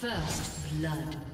First blood.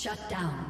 Shut down.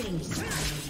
Killing spree.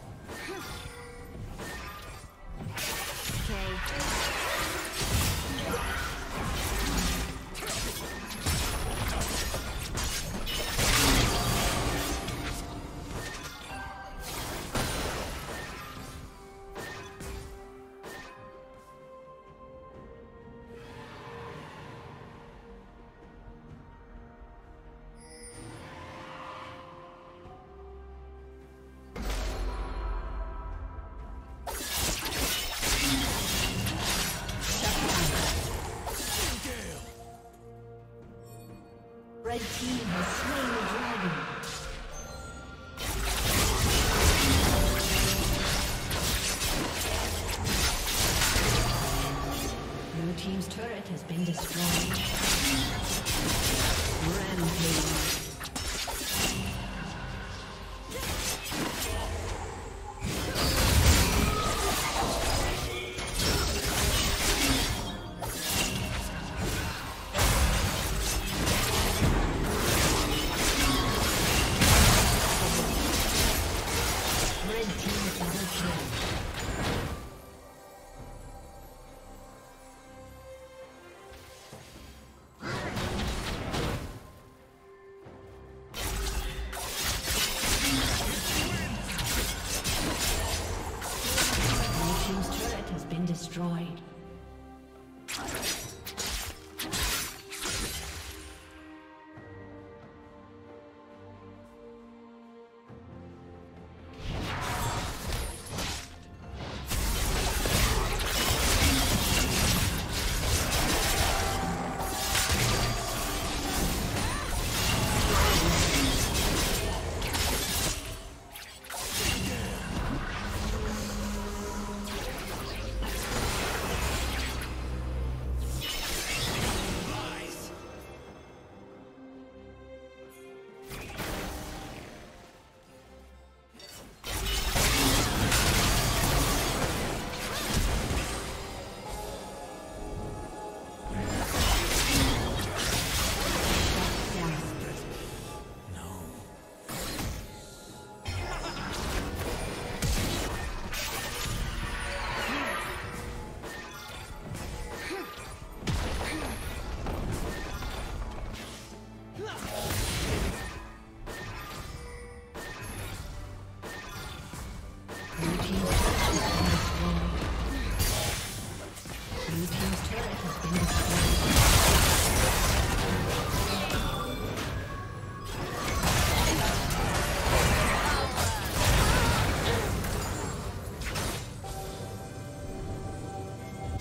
Destroyed.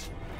much.